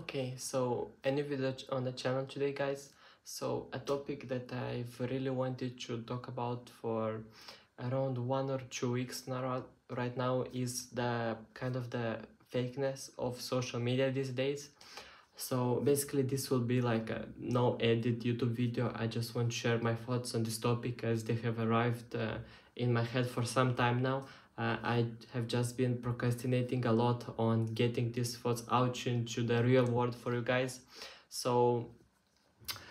Okay, so a new video on the channel today, guys. So a topic that I've really wanted to talk about for around one or two weeks now, right now, is the kind of the fakeness of social media these days. So basically, this will be like a no edit YouTube video. I just want to share my thoughts on this topic as they have arrived uh, in my head for some time now. Uh, I have just been procrastinating a lot on getting these thoughts out into the real world for you guys. So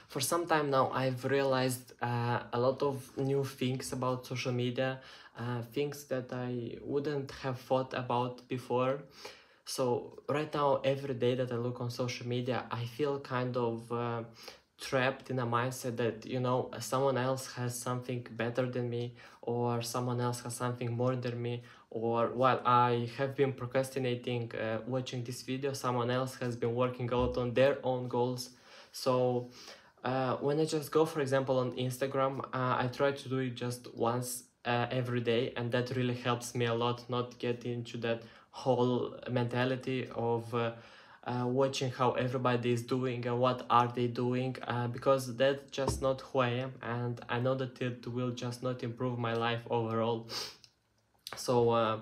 for some time now, I've realized uh, a lot of new things about social media, uh, things that I wouldn't have thought about before. So right now, every day that I look on social media, I feel kind of uh, trapped in a mindset that you know someone else has something better than me, or someone else has something more than me, or while I have been procrastinating uh, watching this video, someone else has been working out on their own goals. So uh, when I just go, for example, on Instagram, uh, I try to do it just once uh, every day, and that really helps me a lot not get into that whole mentality of uh, watching how everybody is doing and what are they doing uh, because that's just not who I am and I know that it will just not improve my life overall. So uh,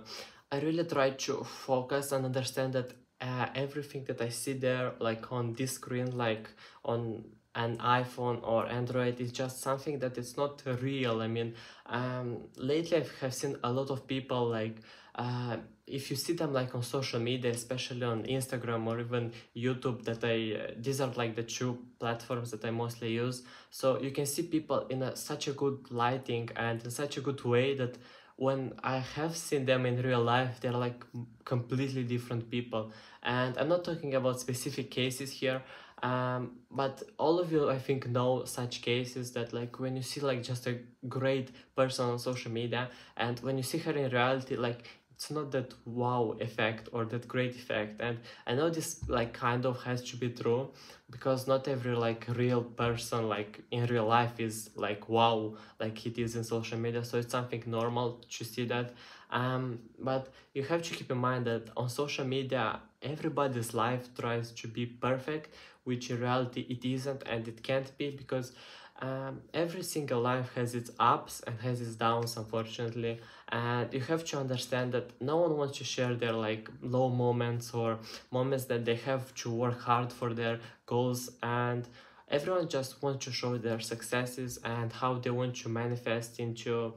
I really try to focus and understand that uh, everything that I see there like on this screen like on an iPhone or Android is just something that is not real. I mean um, lately I have seen a lot of people like uh, if you see them like on social media especially on instagram or even youtube that i uh, these are like the two platforms that i mostly use. So you can see people in a, such a good lighting and in such a good way that when i have seen them in real life they're like completely different people. And i'm not talking about specific cases here um, but all of you i think know such cases that like when you see like just a great person on social media and when you see her in reality like it's not that wow effect or that great effect. And i know this like kind of has to be true because not every like real person like in real life is like wow like it is in social media. So it's something normal to see that. Um but you have to keep in mind that on social media everybody's life tries to be perfect which in reality it isn't and it can't be because um, every single life has its ups and has its downs unfortunately. And you have to understand that no one wants to share their like low moments or moments that they have to work hard for their goals. And everyone just wants to show their successes and how they want to manifest into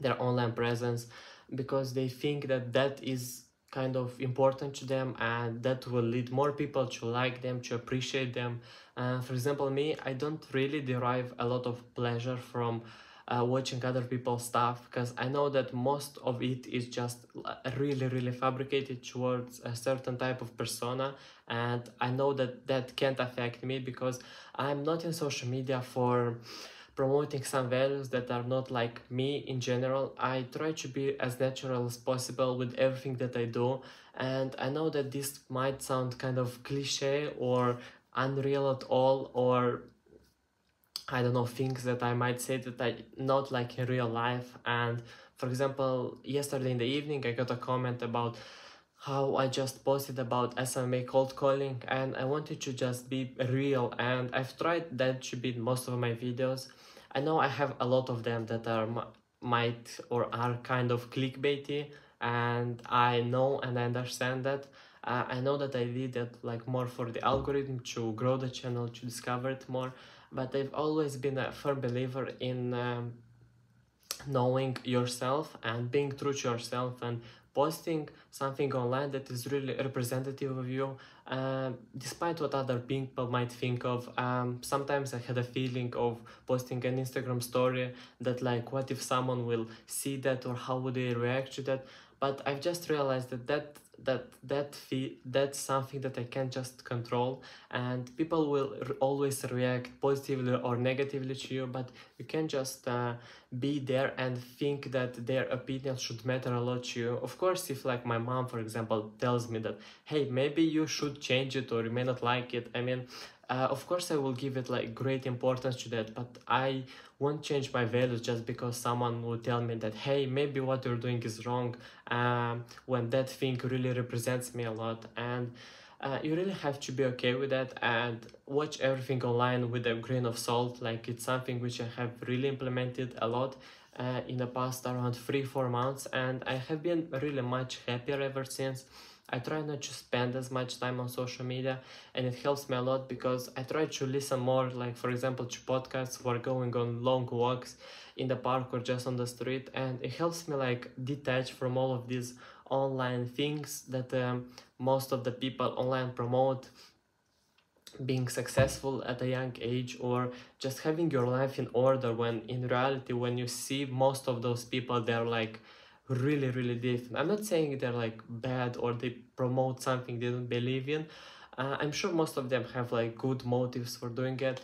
their online presence because they think that that is kind of important to them and that will lead more people to like them to appreciate them. Uh, for example me i don't really derive a lot of pleasure from uh, watching other people's stuff because i know that most of it is just really really fabricated towards a certain type of persona and i know that that can't affect me because i'm not in social media for promoting some values that are not like me in general. I try to be as natural as possible with everything that I do, and I know that this might sound kind of cliche or unreal at all, or I don't know things that I might say that I not like in real life. And for example, yesterday in the evening, I got a comment about how I just posted about SMA cold calling and I wanted to just be real and I've tried that to be most of my videos. I know I have a lot of them that are might or are kind of clickbaity and I know and I understand that. Uh, I know that I did that like more for the algorithm to grow the channel to discover it more but I've always been a firm believer in um, knowing yourself and being true to yourself and posting something online that is really representative of you. Uh, despite what other people might think of um, sometimes i had a feeling of posting an instagram story that like what if someone will see that or how would they react to that? But i've just realized that that that that fee that's something that i can't just control. And people will always react positively or negatively to you but you can just uh, be there and think that their opinion should matter a lot to you. Of course if like my mom for example tells me that hey maybe you should change it or you may not like it i mean uh, of course i will give it like great importance to that but i won't change my values just because someone will tell me that hey maybe what you're doing is wrong um, when that thing really represents me a lot. And uh, you really have to be okay with that and watch everything online with a grain of salt. Like it's something which i have really implemented a lot uh, in the past around three four months and i have been really much happier ever since I try not to spend as much time on social media and it helps me a lot because I try to listen more like for example to podcasts or going on long walks in the park or just on the street and it helps me like detach from all of these online things that um, most of the people online promote. Being successful at a young age or just having your life in order when in reality when you see most of those people they're like really really different. I'm not saying they're like bad or they promote something they don't believe in. Uh, i'm sure most of them have like good motives for doing it.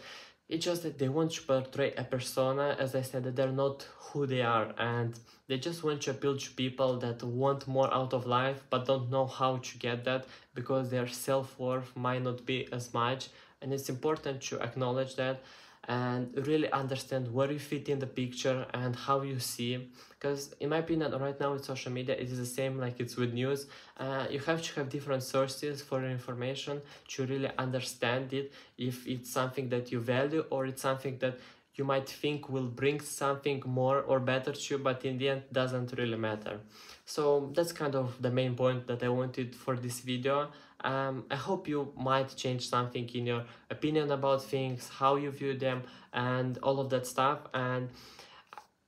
It's just that they want to portray a persona as i said that they're not who they are and they just want to appeal to people that want more out of life but don't know how to get that because their self-worth might not be as much. And it's important to acknowledge that and really understand where you fit in the picture and how you see. Because in my opinion right now with social media it is the same like it's with news. Uh, you have to have different sources for information to really understand it if it's something that you value or it's something that you might think will bring something more or better to you but in the end doesn't really matter. So that's kind of the main point that i wanted for this video um, I hope you might change something in your opinion about things, how you view them, and all of that stuff. And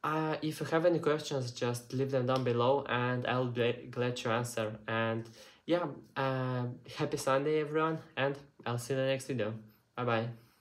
uh, if you have any questions, just leave them down below, and I'll be glad to answer. And yeah, uh, happy Sunday, everyone, and I'll see you in the next video. Bye bye.